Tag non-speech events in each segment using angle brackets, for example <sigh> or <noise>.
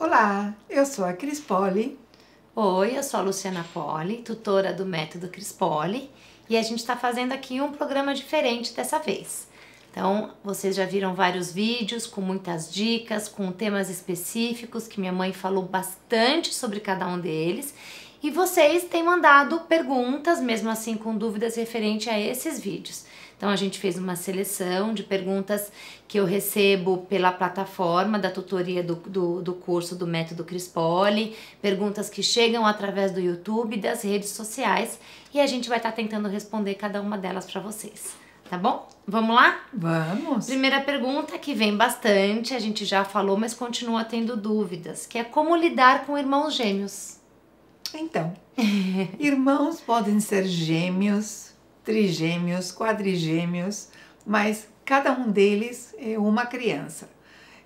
Olá, eu sou a Cris Poli. Oi, eu sou a Luciana Poli, tutora do Método Cris Poli, e a gente está fazendo aqui um programa diferente dessa vez. Então, vocês já viram vários vídeos com muitas dicas, com temas específicos que minha mãe falou bastante sobre cada um deles. E vocês têm mandado perguntas, mesmo assim com dúvidas referente a esses vídeos. Então a gente fez uma seleção de perguntas que eu recebo pela plataforma da tutoria do, do, do curso do Método Crispoli, perguntas que chegam através do YouTube e das redes sociais e a gente vai estar tá tentando responder cada uma delas para vocês. Tá bom? Vamos lá? Vamos! Primeira pergunta que vem bastante, a gente já falou, mas continua tendo dúvidas, que é como lidar com irmãos gêmeos. Então, <laughs> irmãos podem ser gêmeos, trigêmeos, quadrigêmeos, mas cada um deles é uma criança.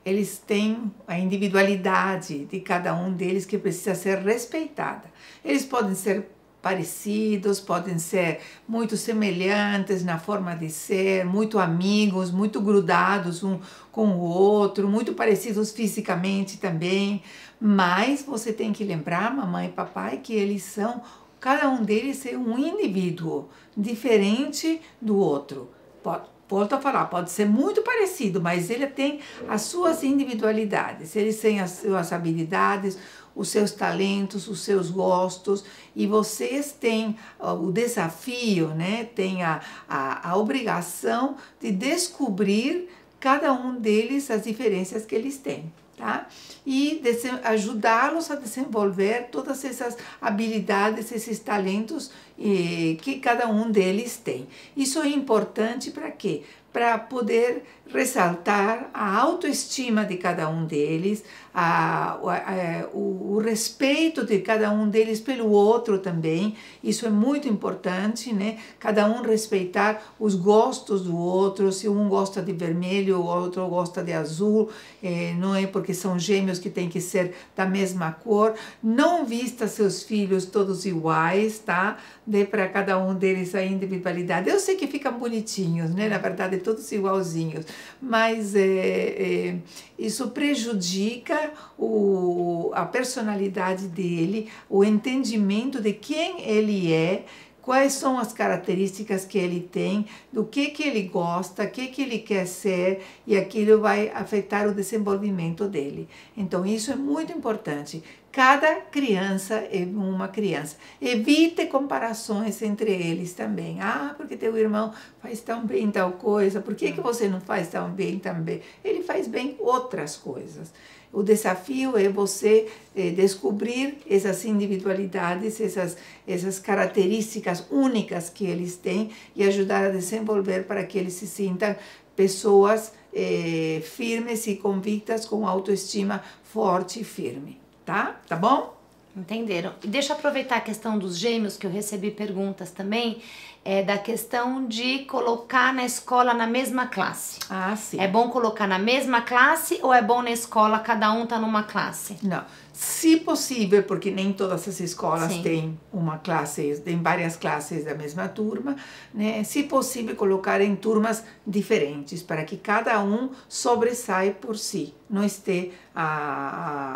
Eles têm a individualidade de cada um deles que precisa ser respeitada. Eles podem ser parecidos, podem ser muito semelhantes na forma de ser, muito amigos, muito grudados um com o outro, muito parecidos fisicamente também, mas você tem que lembrar, mamãe e papai, que eles são cada um deles é um indivíduo diferente do outro. Pode, volto a falar, pode ser muito parecido, mas ele tem as suas individualidades, eles têm as suas habilidades, os seus talentos, os seus gostos, e vocês têm o desafio, né? Tem a, a, a obrigação de descobrir cada um deles as diferenças que eles têm tá? E ajudá-los a desenvolver todas essas habilidades, esses talentos eh, que cada um deles tem. Isso é importante para quê? Para poder ressaltar a autoestima de cada um deles, a, a, a, o, o, respeito de cada um deles pelo outro também. Isso é muito importante, né? Cada um respeitar os gostos do outro. Se um gosta de vermelho, o outro gosta de azul, é, não é porque são gêmeos que tem que ser da mesma cor. Não vista seus filhos todos iguais, tá? Dê para cada um deles a individualidade. Eu sei que ficam bonitinhos, né? Na verdade, todos igualzinhos mas é, é, isso prejudica o, a personalidade dele, o entendimento de quem ele é, quais são as características que ele tem, do que que ele gosta, o que que ele quer ser e aquilo vai afetar o desenvolvimento dele. Então isso é muito importante. Cada criança é uma criança. Evite comparações entre eles também. Ah, porque teu irmão faz tão bem tal coisa, por que, que você não faz tão bem também? Ele faz bem outras coisas. O desafio é você eh, descobrir essas individualidades, essas, essas características únicas que eles têm e ajudar a desenvolver para que eles se sintam pessoas eh, firmes e convictas com autoestima forte e firme tá? Tá bom? Entenderam? E deixa eu aproveitar a questão dos gêmeos, que eu recebi perguntas também, é da questão de colocar na escola na mesma classe. Ah, sim. É bom colocar na mesma classe ou é bom na escola cada um tá numa classe? Não. Se possível, porque nem todas as escolas sim. têm uma classe, tem várias classes da mesma turma, né? Se possível, colocar em turmas diferentes, para que cada um sobressaia por si não esteja a,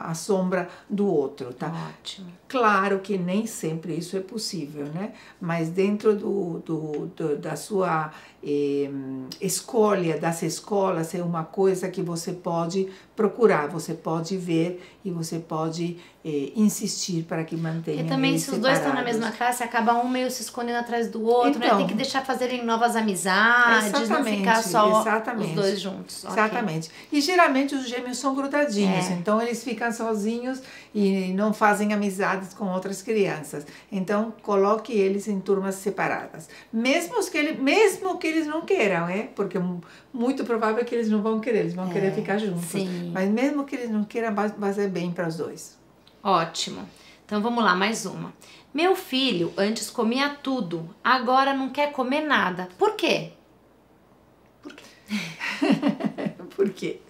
a, a, sombra do outro, tá? Ótimo. Claro que nem sempre isso é possível, né? Mas dentro do, do, do da sua eh, escolha das escolas é uma coisa que você pode procurar, você pode ver e você pode eh, insistir para que mantenha. E também, se os dois estão na mesma classe, acaba um meio se escondendo atrás do outro, então, né? Tem que deixar fazerem novas amizades, não ficar só exatamente, os dois juntos. Exatamente. Okay. E geralmente os gêmeos são grudadinhos, é. então eles ficam sozinhos e não fazem amizades com outras crianças. Então, coloque eles em turmas separadas. Mesmo que, ele, mesmo que eles não queiram, é? Porque muito provável que eles não vão querer, eles vão é, querer ficar juntos. Sim. Mas mesmo que eles não queiram, vai ser bem para os dois. Ótimo. Então vamos lá, mais uma. Meu filho antes comia tudo, agora não quer comer nada. Por quê? Por quê? <laughs> Por quê?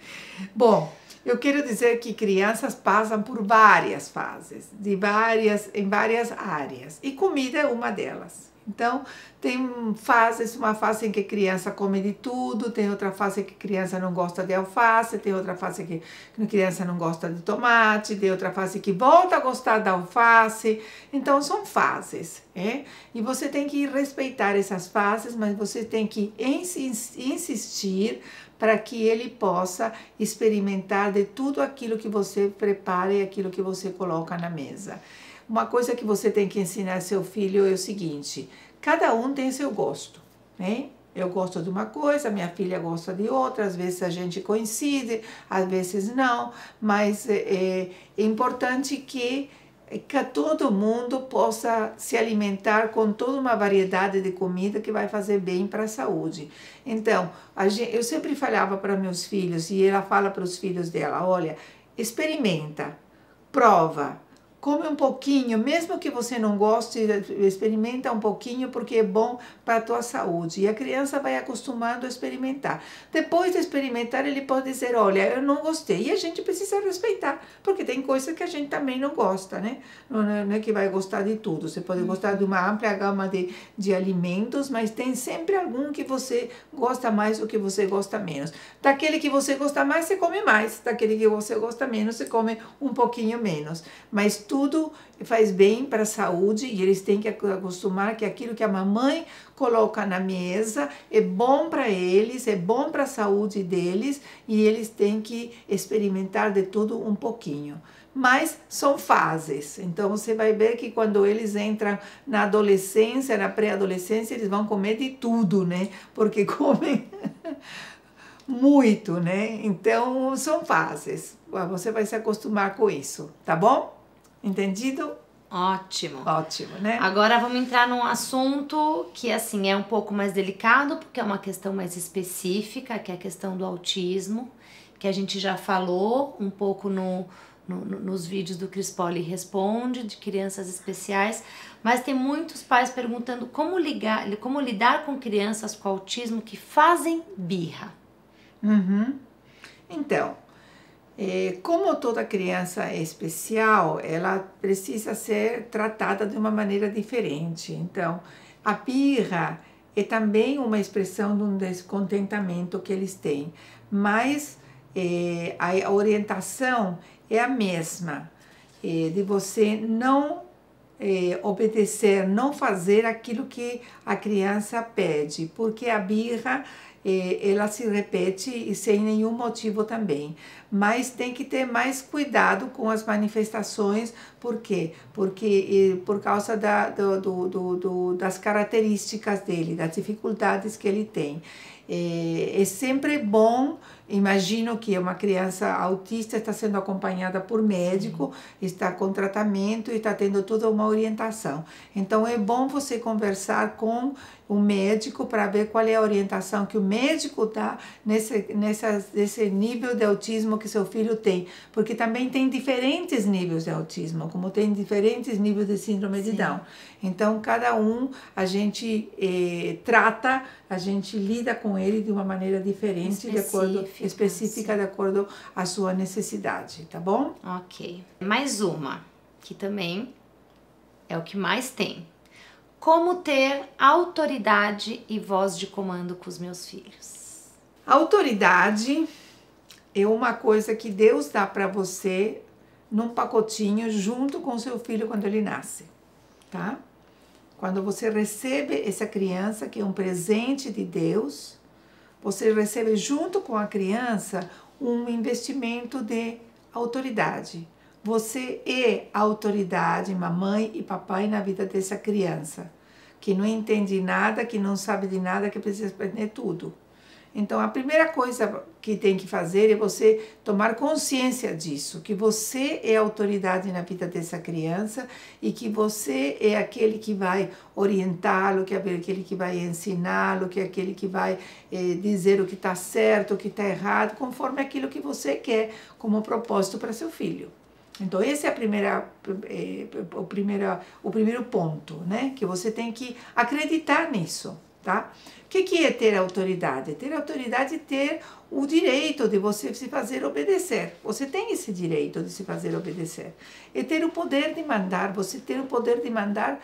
Bom, eu quero dizer que crianças passam por várias fases, de várias, em várias áreas, e comida é uma delas. Então, tem fases, uma fase em que a criança come de tudo, tem outra fase que a criança não gosta de alface, tem outra fase que a criança não gosta de tomate, tem outra fase que volta a gostar da alface. Então, são fases, é? E você tem que respeitar essas fases, mas você tem que insistir para que ele possa experimentar de tudo aquilo que você prepara e aquilo que você coloca na mesa. Uma coisa que você tem que ensinar seu filho é o seguinte: cada um tem seu gosto, né? Eu gosto de uma coisa, minha filha gosta de outra, às vezes a gente coincide, às vezes não, mas é, é importante que que todo mundo possa se alimentar com toda uma variedade de comida que vai fazer bem para a saúde. Então, a gente, eu sempre falava para meus filhos, e ela fala para os filhos dela: olha, experimenta, prova, come um pouquinho, mesmo que você não goste, experimenta um pouquinho porque é bom para a tua saúde. E a criança vai acostumando a experimentar. Depois de experimentar, ele pode dizer, olha, eu não gostei. E a gente precisa respeitar, porque tem coisas que a gente também não gosta, né? Não é, não é que vai gostar de tudo. Você pode gostar de uma ampla gama de, de alimentos, mas tem sempre algum que você gosta mais ou que você gosta menos. Daquele que você gosta mais, você come mais. Daquele que você gosta menos, você come um pouquinho menos. Mas tudo tudo faz bem para a saúde e eles têm que acostumar que aquilo que a mamãe coloca na mesa é bom para eles, é bom para a saúde deles e eles têm que experimentar de tudo um pouquinho. Mas são fases, então você vai ver que quando eles entram na adolescência, na pré-adolescência, eles vão comer de tudo, né? Porque <laughs> comem muito, né? Então são fases. Você vai se acostumar com isso, tá bom? Entendido? Ótimo. Ótimo, né? Agora vamos entrar num assunto que assim é um pouco mais delicado, porque é uma questão mais específica, que é a questão do autismo, que a gente já falou um pouco no, no, nos vídeos do Cris Poli Responde, de crianças especiais, mas tem muitos pais perguntando como, ligar, como lidar com crianças com autismo que fazem birra. Uhum. Então, como toda criança é especial, ela precisa ser tratada de uma maneira diferente. Então, a birra é também uma expressão de um descontentamento que eles têm, mas é, a orientação é a mesma, é, de você não é, obedecer, não fazer aquilo que a criança pede, porque a birra ela se repete e sem nenhum motivo também. Mas tem que ter mais cuidado com as manifestações, por quê? Porque por causa da, do, do, do, das características dele, das dificuldades que ele tem. É, é sempre bom Imagino que uma criança autista está sendo acompanhada por médico, está com tratamento e está tendo toda uma orientação. Então é bom você conversar com o médico para ver qual é a orientação que o médico dá nesse, nessa, nesse nível de autismo que seu filho tem. Porque também tem diferentes níveis de autismo, como tem diferentes níveis de síndrome Sim. de Down. Então, cada um a gente eh, trata, a gente lida com ele de uma maneira diferente, de acordo específica, sim. de acordo à sua necessidade, tá bom? Ok. Mais uma, que também é o que mais tem. Como ter autoridade e voz de comando com os meus filhos? Autoridade é uma coisa que Deus dá para você num pacotinho junto com seu filho quando ele nasce, tá? Quando você recebe essa criança, que é um presente de Deus, você recebe junto com a criança um investimento de autoridade. Você é autoridade, mamãe e papai na vida dessa criança, que não entende nada, que não sabe de nada, que precisa aprender tudo. Então, a primeira coisa que tem que fazer é você tomar consciência disso, que você é autoridade na vida dessa criança e que você é aquele que vai orientá-lo, que é aquele que vai ensiná-lo, que é aquele que vai eh, dizer o que está certo, o que está errado, conforme aquilo que você quer como propósito para seu filho. Então, esse é a primeira, eh, o, primeiro, o primeiro ponto, né? Que você tem que acreditar nisso, tá? O que, que é ter autoridade? Ter autoridade é ter o direito de você se fazer obedecer. Você tem esse direito de se fazer obedecer. E ter o poder de mandar, você ter o poder de mandar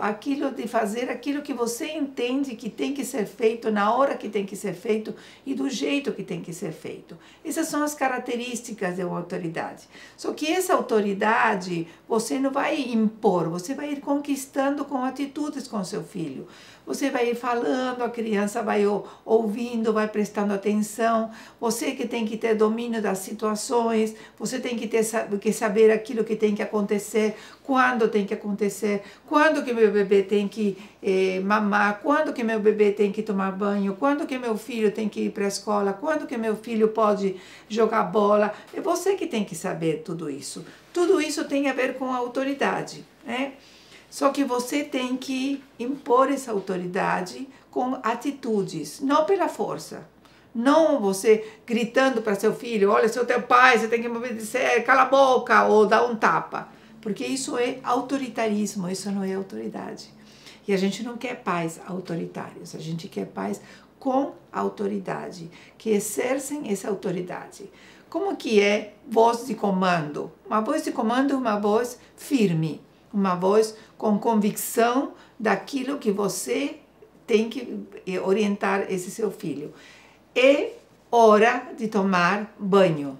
aquilo, de fazer aquilo que você entende que tem que ser feito na hora que tem que ser feito e do jeito que tem que ser feito. Essas são as características da autoridade. Só que essa autoridade você não vai impor, você vai ir conquistando com atitudes com seu filho. Você vai ir falando, a criança vai ouvindo, vai prestando atenção. Você que tem que ter domínio das situações, você tem que ter que saber aquilo que tem que acontecer, quando tem que acontecer, quando que meu bebê tem que eh, mamar, quando que meu bebê tem que tomar banho, quando que meu filho tem que ir para a escola, quando que meu filho pode jogar bola. É você que tem que saber tudo isso. Tudo isso tem a ver com a autoridade, né? Só que você tem que impor essa autoridade com atitudes, não pela força. Não você gritando para seu filho: olha, seu teu pai, você tem que me obedecer, cala a boca, ou dar um tapa. Porque isso é autoritarismo, isso não é autoridade. E a gente não quer pais autoritários, a gente quer pais com autoridade, que exercem essa autoridade. Como que é voz de comando? Uma voz de comando é uma voz firme, uma voz com convicção daquilo que você tem que orientar esse seu filho. É hora de tomar banho.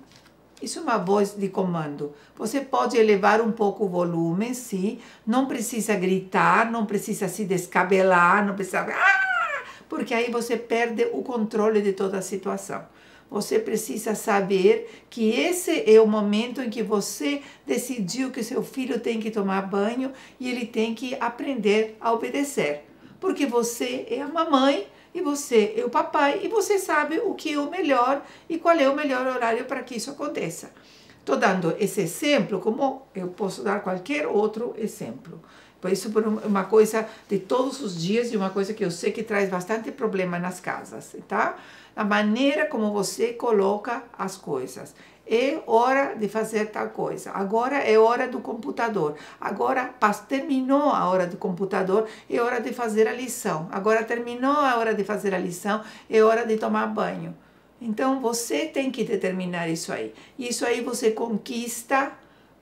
Isso é uma voz de comando. Você pode elevar um pouco o volume, sim. Não precisa gritar, não precisa se descabelar, não precisa. Ah! Porque aí você perde o controle de toda a situação. Você precisa saber que esse é o momento em que você decidiu que seu filho tem que tomar banho e ele tem que aprender a obedecer. Porque você é a mamãe e você é o papai e você sabe o que é o melhor e qual é o melhor horário para que isso aconteça. Estou dando esse exemplo como eu posso dar qualquer outro exemplo. Por isso, por uma coisa de todos os dias e uma coisa que eu sei que traz bastante problema nas casas, tá? a maneira como você coloca as coisas. É hora de fazer tal coisa. Agora é hora do computador. Agora terminou a hora do computador, é hora de fazer a lição. Agora terminou a hora de fazer a lição, é hora de tomar banho. Então você tem que determinar isso aí. Isso aí você conquista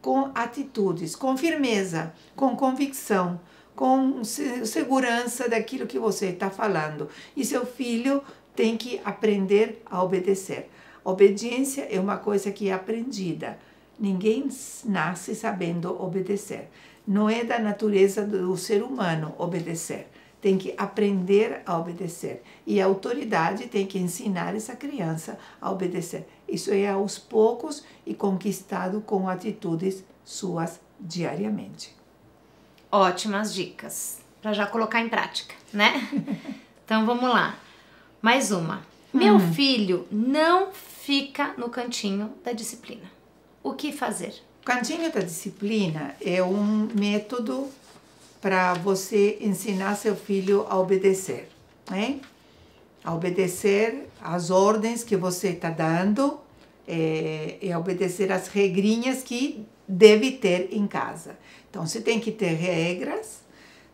com atitudes, com firmeza, com convicção, com segurança daquilo que você está falando. E seu filho tem que aprender a obedecer. Obediência é uma coisa que é aprendida. Ninguém nasce sabendo obedecer. Não é da natureza do ser humano obedecer. Tem que aprender a obedecer. E a autoridade tem que ensinar essa criança a obedecer. Isso é aos poucos e conquistado com atitudes suas diariamente. Ótimas dicas para já colocar em prática, né? <laughs> então vamos lá. Mais uma. Meu hum. filho não fica no cantinho da disciplina. O que fazer? O cantinho da disciplina é um método para você ensinar seu filho a obedecer, né? A obedecer as ordens que você está dando é, é obedecer as regrinhas que deve ter em casa. Então, você tem que ter regras,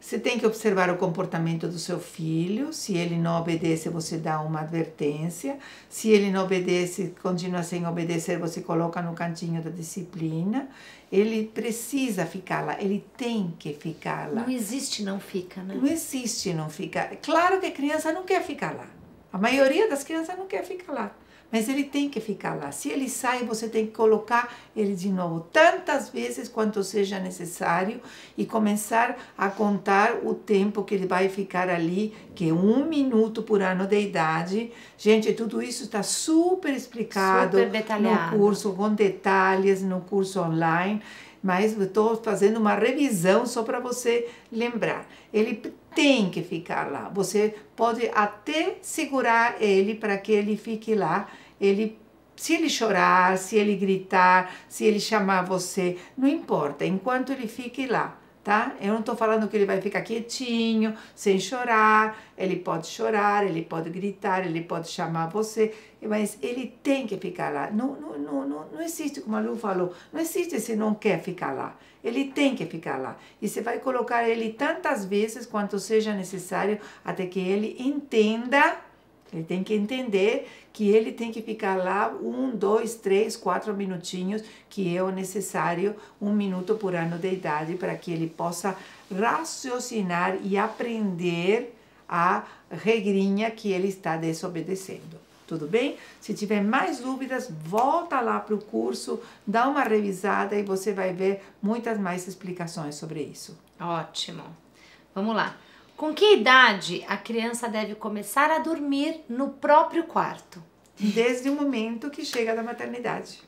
você tem que observar o comportamento do seu filho. Se ele não obedece, você dá uma advertência. Se ele não obedece, continua sem obedecer, você coloca no cantinho da disciplina. Ele precisa ficar lá, ele tem que ficar lá. Não existe não fica, né? Não existe não ficar. Claro que a criança não quer ficar lá. A maioria das crianças não quer ficar lá. Mas ele tem que ficar lá. Se ele sai, você tem que colocar ele de novo tantas vezes quanto seja necessário e começar a contar o tempo que ele vai ficar ali, que é um minuto por ano de idade. Gente, tudo isso está super explicado super no curso, com detalhes, no curso online mas estou fazendo uma revisão só para você lembrar. Ele tem que ficar lá. Você pode até segurar ele para que ele fique lá. Ele se ele chorar, se ele gritar, se ele chamar você, não importa, enquanto ele fique lá, tá? Eu não estou falando que ele vai ficar quietinho, sem chorar. Ele pode chorar, ele pode gritar, ele pode chamar você, mas ele tem que ficar lá. Não, não, não, não, existe, como a Lu falou, não existe se não quer ficar lá. Ele tem que ficar lá. E você vai colocar ele tantas vezes quanto seja necessário até que ele entenda ele tem que entender que ele tem que ficar lá um, dois, três, quatro minutinhos, que é o necessário, um minuto por ano de idade, para que ele possa raciocinar e aprender a regrinha que ele está desobedecendo. Tudo bem? Se tiver mais dúvidas, volta lá para o curso, dá uma revisada e você vai ver muitas mais explicações sobre isso. Ótimo. Vamos lá. Com que idade a criança deve começar a dormir no próprio quarto? Desde o momento que chega da maternidade.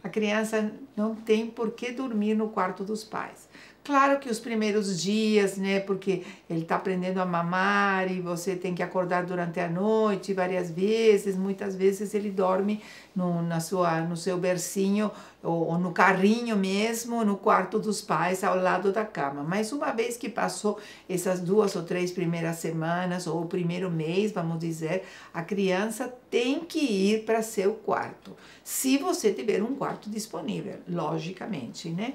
A criança não tem por que dormir no quarto dos pais. Claro que os primeiros dias, né? Porque ele está aprendendo a mamar e você tem que acordar durante a noite várias vezes. Muitas vezes ele dorme no, na sua, no seu bercinho ou, ou, no carrinho mesmo, no quarto dos pais, ao lado da cama. Mas uma vez que passou essas duas ou três primeiras semanas, ou o primeiro mês, vamos dizer, a criança tem que ir para seu quarto. Se você tiver um quarto disponível, logicamente, né?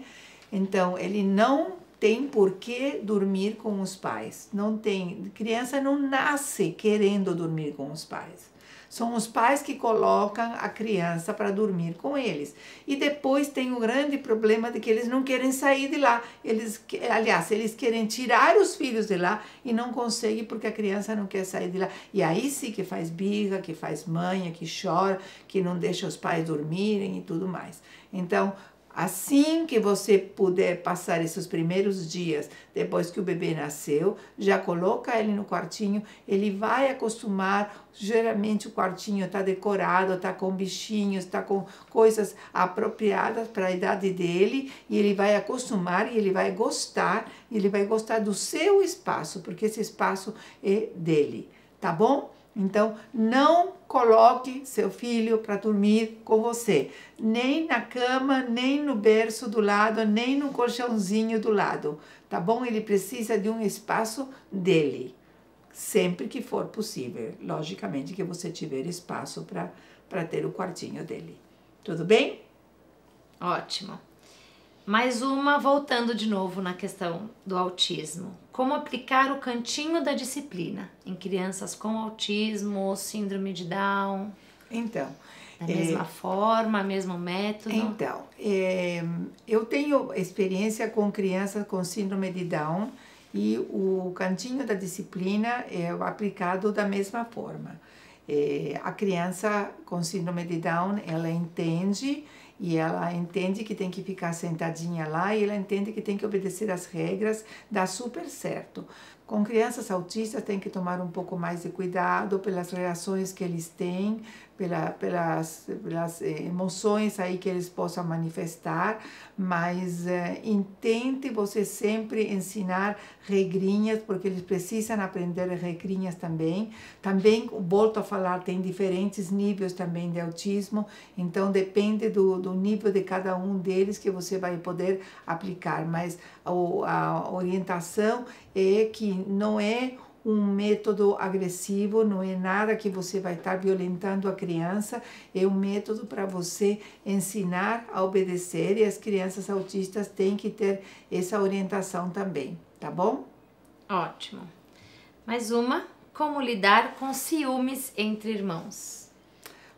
Então, ele não tem por que dormir com os pais. Não tem. Criança não nasce querendo dormir com os pais. São os pais que colocam a criança para dormir com eles. E depois tem o grande problema de que eles não querem sair de lá. Eles, aliás, eles querem tirar os filhos de lá e não conseguem porque a criança não quer sair de lá. E aí sim que faz birra, que faz manha, que chora, que não deixa os pais dormirem e tudo mais. Então, Assim que você puder passar esses primeiros dias depois que o bebê nasceu, já coloca ele no quartinho, ele vai acostumar. Geralmente o quartinho está decorado, está com bichinhos, está com coisas apropriadas para a idade dele e ele vai acostumar e ele vai gostar, ele vai gostar do seu espaço, porque esse espaço é dele, tá bom? Então, não coloque seu filho para dormir com você, nem na cama, nem no berço do lado, nem no colchãozinho do lado, tá bom? Ele precisa de um espaço dele, sempre que for possível. Logicamente que você tiver espaço para ter o quartinho dele. Tudo bem? Ótimo. Mais uma, voltando de novo na questão do autismo. Como aplicar o cantinho da disciplina em crianças com autismo ou síndrome de Down? Então. Da mesma é, forma, mesmo método? Então, é, eu tenho experiência com crianças com síndrome de Down e o cantinho da disciplina é aplicado da mesma forma. É, a criança com síndrome de Down, ela entende e ela entende que tem que ficar sentadinha lá e ela entende que tem que obedecer às regras, dá super certo. Com crianças autistas tem que tomar um pouco mais de cuidado pelas reações que eles têm, pela, pelas, pelas eh, emoções aí que eles possam manifestar, mas eh, intente você sempre ensinar regrinhas, porque eles precisam aprender regrinhas também. Também, volto a falar, tem diferentes níveis também de autismo, então depende do, do nível de cada um deles que você vai poder aplicar, mas a, a orientação é que não é um método agressivo, não é nada que você vai estar violentando a criança, é um método para você ensinar a obedecer e as crianças autistas têm que ter essa orientação também, tá bom? Ótimo. Mais uma, como lidar com ciúmes entre irmãos?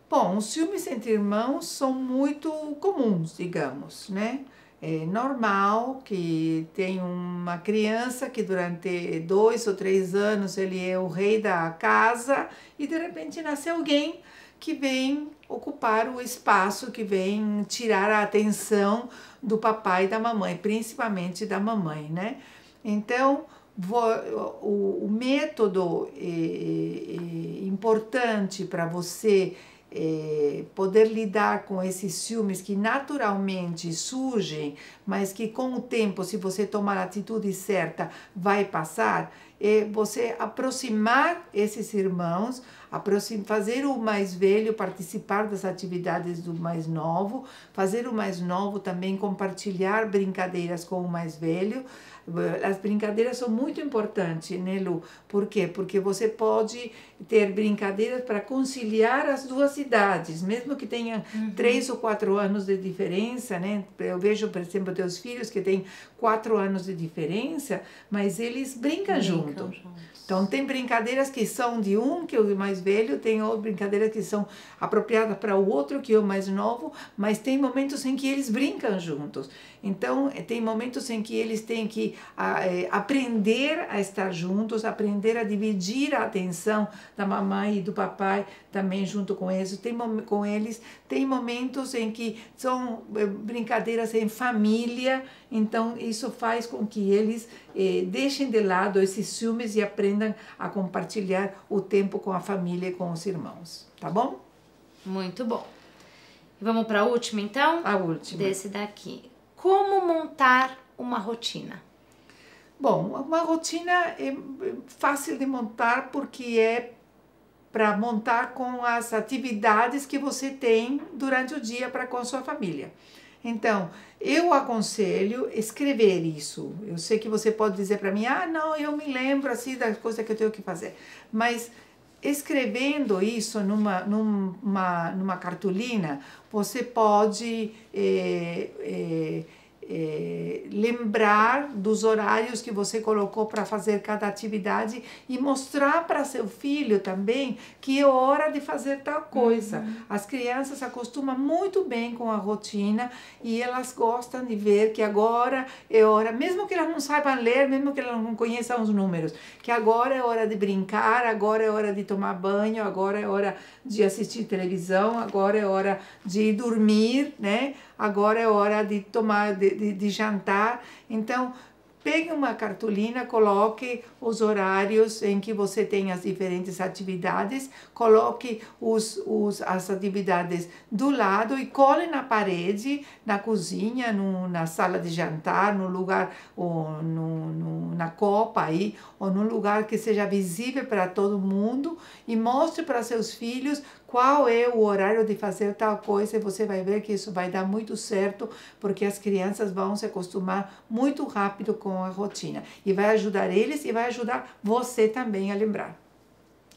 Bom, os ciúmes entre irmãos são muito comuns, digamos, né? É normal que tem uma criança que durante dois ou três anos ele é o rei da casa e de repente nasce alguém que vem ocupar o espaço, que vem tirar a atenção do papai e da mamãe, principalmente da mamãe, né? Então, o, método é, é importante para você é, poder lidar com esses ciúmes que naturalmente surgem, mas que com o tempo, se você tomar a atitude certa, vai passar, é você aproximar esses irmãos, aproximar, fazer o mais velho participar das atividades do mais novo, fazer o mais novo também compartilhar brincadeiras com o mais velho. As brincadeiras são muito importantes, né, Lu? Por quê? Porque você pode ter brincadeiras para conciliar as duas idades, mesmo que tenham uhum. três ou quatro anos de diferença, né? Eu vejo, por exemplo, teus filhos que têm quatro anos de diferença, mas eles brincam, brincam junto. Juntos. Então, tem brincadeiras que são de um, que é o mais velho, tem outras brincadeiras que são apropriadas para o outro, que é o mais novo, mas tem momentos em que eles brincam juntos. Então, tem momentos em que eles têm que a, é, aprender a estar juntos, aprender a dividir a atenção da mamãe e do papai também junto com eles. Tem, com eles. tem momentos em que são é, brincadeiras em família, então isso faz com que eles eh, deixem de lado esses ciúmes e aprendam a compartilhar o tempo com a família e com os irmãos. Tá bom? Muito bom. Vamos para a última então? A última. Desse daqui. Como montar uma rotina? Bom, uma rotina é fácil de montar porque é para montar com as atividades que você tem durante o dia para com sua família. Então, eu aconselho escrever isso. Eu sei que você pode dizer para mim, ah, não, eu me lembro assim das coisas que eu tenho que fazer. Mas escrevendo isso numa, numa, numa cartolina, você pode. Eh, eh, é, lembrar dos horários que você colocou para fazer cada atividade e mostrar para seu filho também que é hora de fazer tal coisa. Uhum. As crianças acostumam muito bem com a rotina e elas gostam de ver que agora é hora, mesmo que elas não saibam ler, mesmo que elas não conheçam os números, que agora é hora de brincar, agora é hora de tomar banho, agora é hora de assistir televisão, agora é hora de dormir, né? Agora é hora de tomar, de, de, de jantar. Então, Pegue uma cartolina, coloque os horários em que você tem as diferentes atividades, coloque os, os, as atividades do lado e cole na parede, na cozinha, no, na sala de jantar, no lugar, ou no, no, na copa aí, ou num lugar que seja visível para todo mundo e mostre para seus filhos qual é o horário de fazer tal coisa e você vai ver que isso vai dar muito certo, porque as crianças vão se acostumar muito rápido com a rotina e vai ajudar eles e vai ajudar você também a lembrar.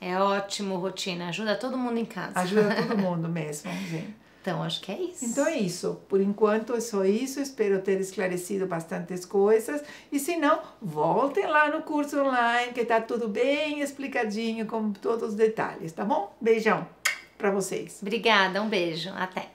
É ótimo rotina, ajuda todo mundo em casa. Ajuda <laughs> todo mundo mesmo, gente. Então, acho que é isso. Então é isso. Por enquanto é só isso. Espero ter esclarecido bastantes coisas. E se não, voltem lá no curso online, que está tudo bem explicadinho, com todos os detalhes, tá bom? Beijão para vocês. Obrigada, um beijo. Até.